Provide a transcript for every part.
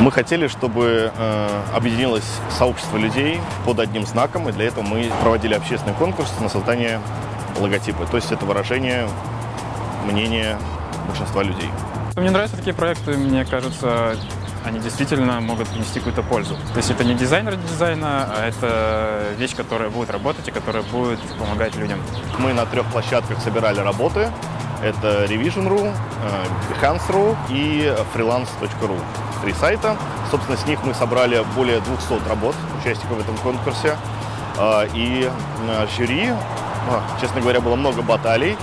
Мы хотели, чтобы э, объединилось сообщество людей под одним знаком, и для этого мы проводили общественный конкурс на создание логотипа. То есть это выражение мнения большинства людей. Мне нравятся такие проекты, мне кажется, они действительно могут принести какую-то пользу. То есть это не дизайнер дизайна, а это вещь, которая будет работать и которая будет помогать людям. Мы на трех площадках собирали работы. Это Revision.ru, э, Behance.ru и freelance.ru. Три сайта. Собственно, с них мы собрали более 200 работ участников в этом конкурсе. Э, И э, жюри, а, честно говоря, было много баталий.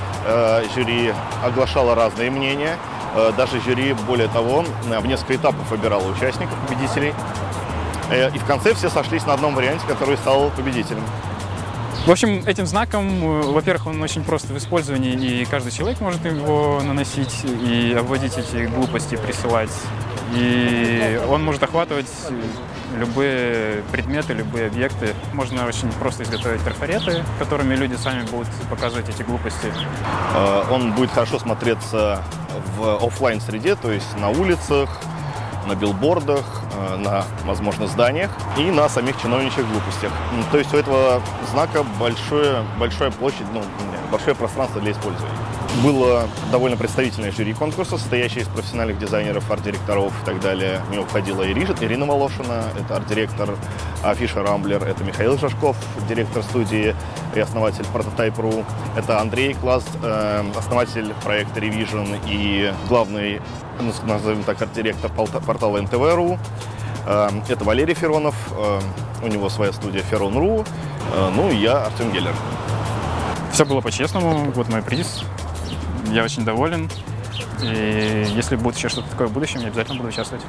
Жюри оглашало разные мнения. Даже жюри, более того, в несколько этапов выбирало участников, победителей. И в конце все сошлись на одном варианте, который стал победителем. В общем, этим знаком, э, во-первых, он очень прост в использовании, и каждый человек может его наносить и обводить эти глупости, присылать. И он может охватывать любые предметы, любые объекты. Можно очень просто изготовить трафареты, которыми люди сами будут показывать эти глупости. Э, Он будет хорошо смотреться в оффлайн среде, то есть на улицах, на билбордах, э, на, возможно, зданиях и на самих чиновничьих глупостях. То есть у этого знака большое, большая площадь, ну, большое пространство для использования. Было довольно представительное жюри конкурса, состоящее из профессиональных дизайнеров, арт-директоров и так далее. В него входила Ири- Ирина Волошина, это арт-директор Афиша Рамблер, это Михаил Жашков, директор студии и основатель Prototype.ru, это Андрей Класс, э, основатель проекта Revision и главный, ну, назовем так, арт-директор портала НТВ.ру. Э, Это Валерий Феронов, э, у него своя студия Ферон.ру, ну и я, Артем Геллер. Все было по-честному, вот мой приз. Я очень доволен. И если будет еще что-то такое в будущем, я обязательно буду участвовать.